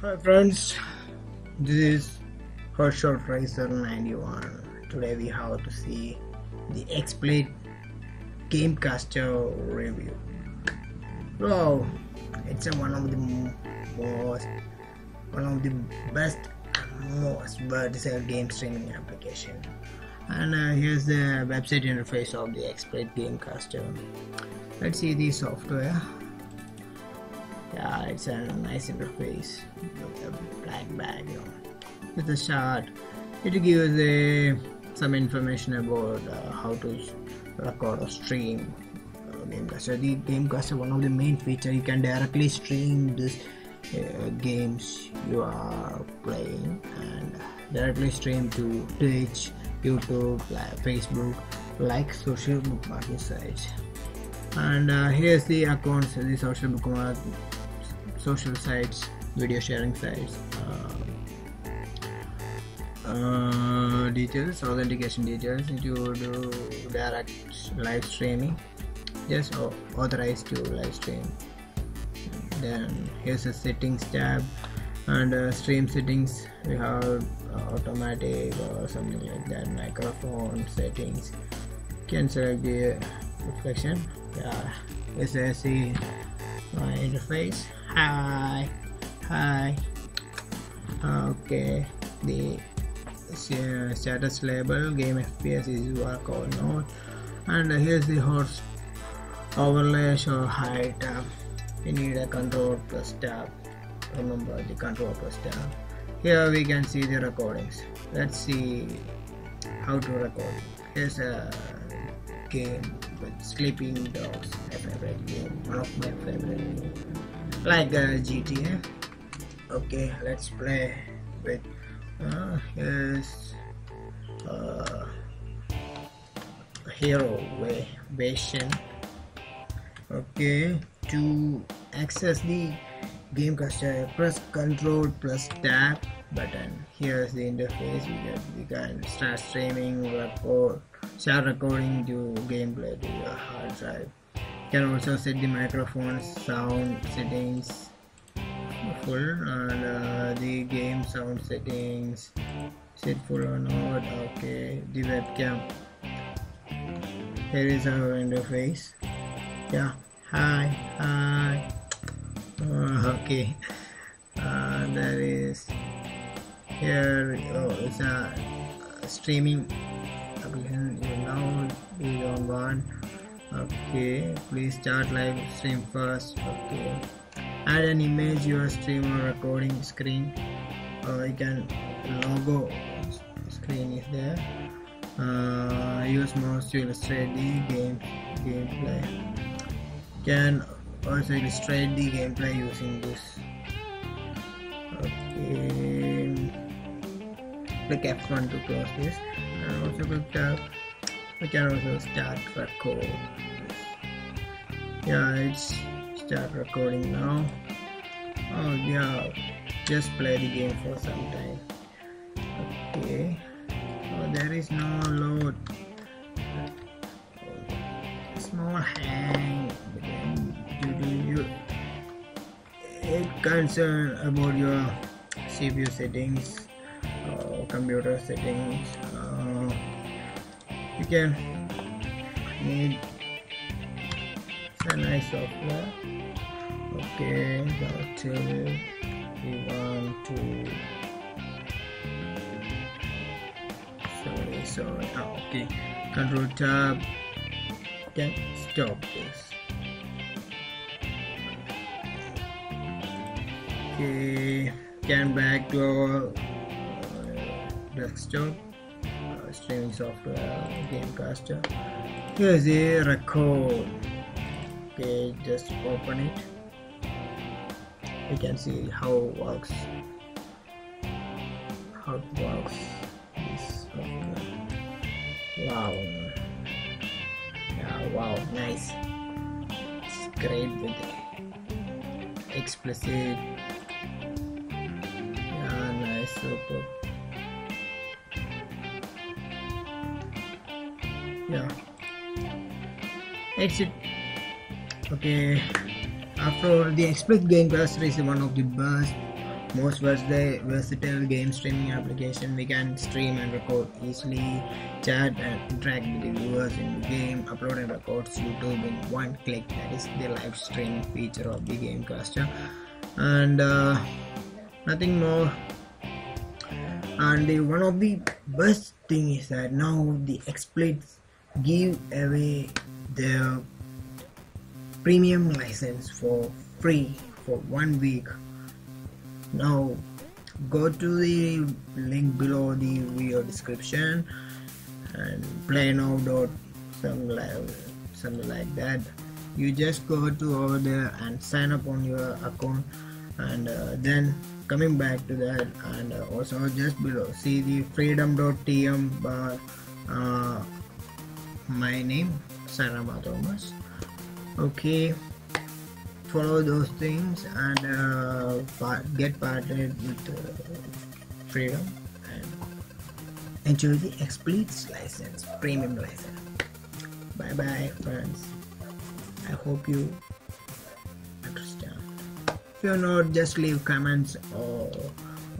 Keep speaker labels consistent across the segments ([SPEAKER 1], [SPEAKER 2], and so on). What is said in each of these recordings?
[SPEAKER 1] Hi friends, this is Hotshot Racer 91. Today we have to see the XSplit Gamecaster review. Wow, it's one of the most, one of the best and most versatile game streaming application. And uh, here's the website interface of the XSplit Gamecaster. Let's see the software yeah it's a nice interface with a black background with a chart it gives a, some information about uh, how to record or stream uh, Gamecaster. The Gamecaster one of the main feature you can directly stream this uh, games you are playing and directly stream to Twitch, YouTube, Facebook, like social bookmarking sites. And uh, here's the accounts, the social bookmark social sites, video sharing sites, uh, uh, details, authentication details if you do direct live streaming. Just authorized to live stream. Then here's the settings tab and uh, stream settings. We have uh, automatic or something like that. Microphone settings. You Can select the reflection. Yeah, my interface hi. Hi. Okay. The status label game fps is work or not. And here's the horse overlay show height. Uh, we need a control plus tab. Remember the control plus tab. Here we can see the recordings. Let's see how to record. Here's a game with sleeping dogs my favorite game one of my favorite games like uh, GTA. Okay, let's play with uh, here's uh, hero way version. Okay, to access the game Gamecaster, press Control plus Tab button. Here's the interface. Can, we can start streaming, record, start recording to gameplay to your hard drive. You can also set the microphone sound settings full and uh, the game sound settings set full or not. Okay the webcam. Here is our interface. Yeah hi hi. Uh, okay. Uh, there is here oh, it's a streaming we don't want okay please start live stream first okay add an image your stream or recording screen uh, you can logo screen is there uh, use mouse to illustrate the game gameplay can also illustrate the gameplay using this okay click F1 to close this and also click tab we can also start record yeah it's start recording now. Oh yeah. Just play the game for some time. Okay. Oh there is no load. Small hang. You do you it concern about your CPU settings uh, computer settings uh, you can need a nice software okay now to we want to sorry sorry oh, okay. Control tab. Can stop this. Okay can back to our uh, desktop streaming software gamecaster here's a record. Okay just open it. You can see how it works. How it works. This wow. Yeah wow nice. It's great with XSplit. Yeah nice super yeah that's it okay after the XSplit Gamecaster is one of the best most versatile game streaming application. We can stream and record easily, chat and interact with the viewers in the game, upload and record YouTube in one click. That is the live streaming feature of the Gamecaster, and uh, nothing more. And the, one of the best thing is that now the XSplits give away their premium license for free for one week. Now go to the link below the video description and play now dot something like something like that. You just go to over there and sign up on your account and uh, then coming back to that and uh, also just below see the freedom.tm bar uh, my name Sarama Thomas okay. Follow those things and uh, get partnered with uh, freedom and enjoy the XSplit's license premium license. Bye bye friends. I hope you understand. If you're not just leave comments or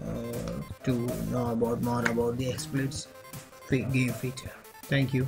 [SPEAKER 1] uh, to know about more about the XSplit's game feature. Thank you